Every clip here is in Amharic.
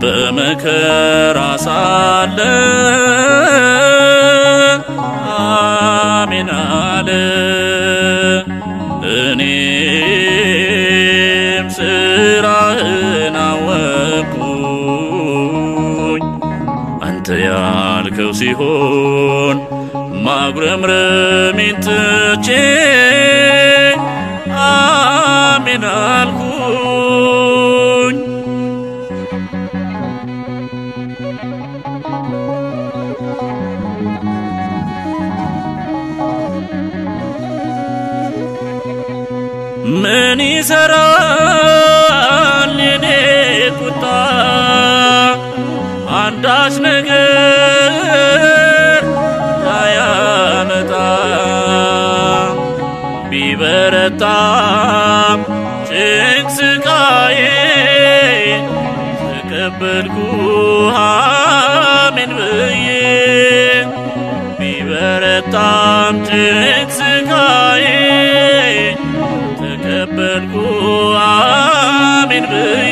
በመከራ ሳለ አሜን አለ። እኔም ስራህን አወቅኩኝ አንተ ያልከው ሲሆን ማጉረምረሜን ትቼ አሜን አልኩኝ። ምን ይሰራል የኔ ቁጣ? አንዳች ነገር ላያመጣ ቢበረታም ጭንቅ ስቃዬ ተቀበልኩ አሜን ብዬ ቢበረታም ጭንቅ አሜን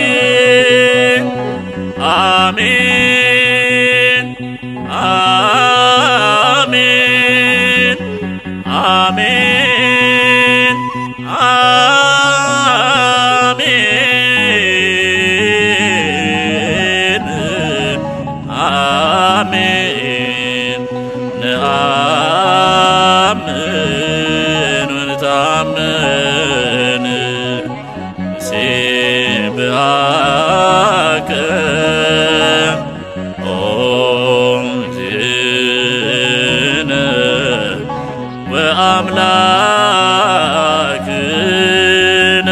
ወአምላክነ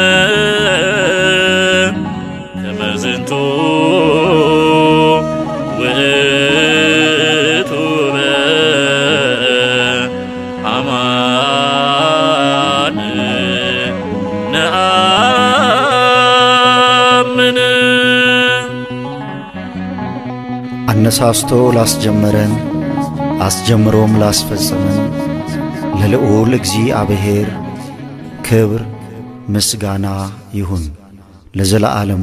ከመ ዝንቱ ውእቱ በአማን ነአምን አነሳስቶ ላስጀመረን አስጀምሮም ላስፈጸመን ለልዑል እግዚአብሔር ክብር ምስጋና ይሁን ለዘለዓለሙ